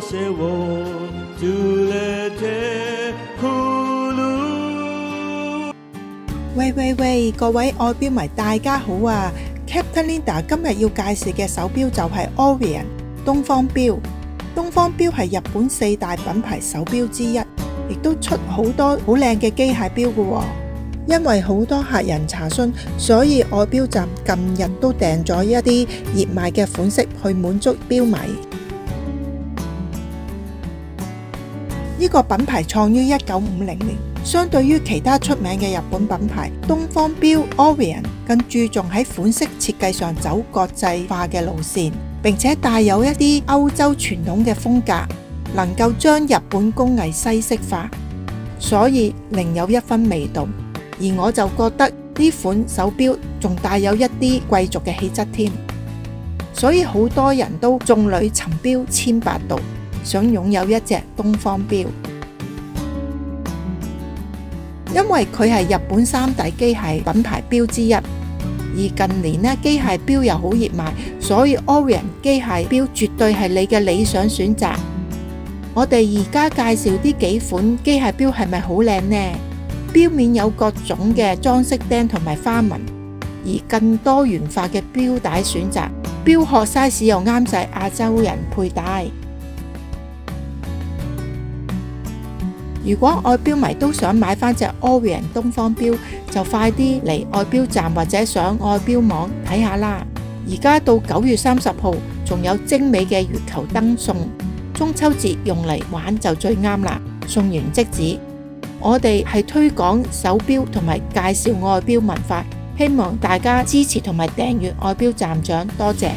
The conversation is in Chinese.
せを連れてくる喂喂喂，各位愛錶迷大家好啊！Captain Linda 今日要介紹嘅手錶就係 Orion 東方錶。東方錶係日本四大品牌手錶之一，亦都出好多好靚嘅機械錶嘅喎。 因為好多客人查詢，所以愛錶站近日都訂咗一啲熱賣嘅款式去滿足錶迷。呢個品牌創於一九五零年，相對於其他出名嘅日本品牌，東方錶 Orion 更注重喺款式設計上走國際化嘅路線。並且帶有一啲歐洲傳統嘅風格，能夠將日本工藝西式化，所以另有一分味道。而我就覺得呢款手錶仲帶有一啲貴族嘅氣質添，所以好多人都眾裏尋錶千百度，想擁有一隻東方錶，因為佢係日本三大機械品牌錶之一。而近年呢，機械錶又好熱賣，所以 Orion 機械錶絕對係你嘅理想選擇。我哋而家介紹呢幾款機械錶係咪好靚呢？錶面有各種嘅裝飾釘同埋花紋，而更多元化嘅錶帶選擇，錶殼 size 又啱晒亞洲人佩戴。如果愛錶迷都想買翻隻 Orion 東方錶，就快啲嚟愛錶站或者上愛錶網睇下啦。而家到九月三十號，仲有精美嘅月球燈送，中秋節用嚟玩就最啱啦。送完即止。我哋係推广手表同埋介绍外表文化，希望大家支持同埋訂閱外錶站长，多谢。